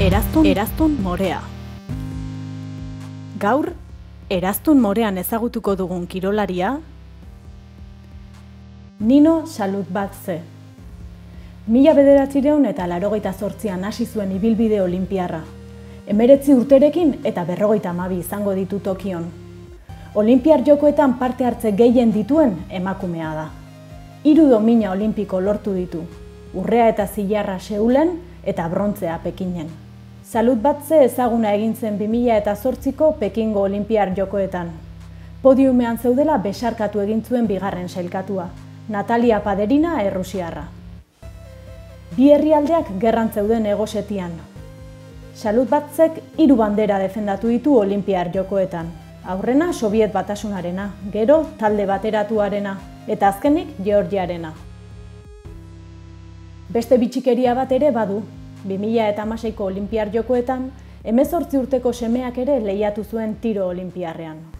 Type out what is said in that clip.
Eraztun, eraztun morea. Gaur, eraztun morean ezagutuko dugun kirolaria, Nino Salut bat ze. Mila bederatzireun eta larogeita zortzian hasi zuen ibilbide olimpiarra. Emeretzi urterekin eta berrogeita amabi izango ditu tokion. Olimpiar jokoetan parte hartze gehien dituen emakumea da. Hiru domina olimpiko lortu ditu. Urrea eta zilarra seulen eta brontzea pekinen. Salut batze ezaguna egin zen 2000 eta zortziko Pekingo Olimpiar jokoetan. Podiumean zeudela besarkatu egin zuen bigarren sailkatua, Natalia Paderina errusiarra. Bi herrialdeak gerran zeuden egosetian. Salut batzek hiru bandera defendatu ditu Olimpiar jokoetan. Aurrena Sobiet batasunarena, gero talde bateratuarena eta azkenik Georgiarena. Beste bitxikeria bat ere badu, 2000 eta amaseiko Olimpiar jokoetan, emezortzi urteko semeak ere lehiatu zuen tiro olimpiarrean.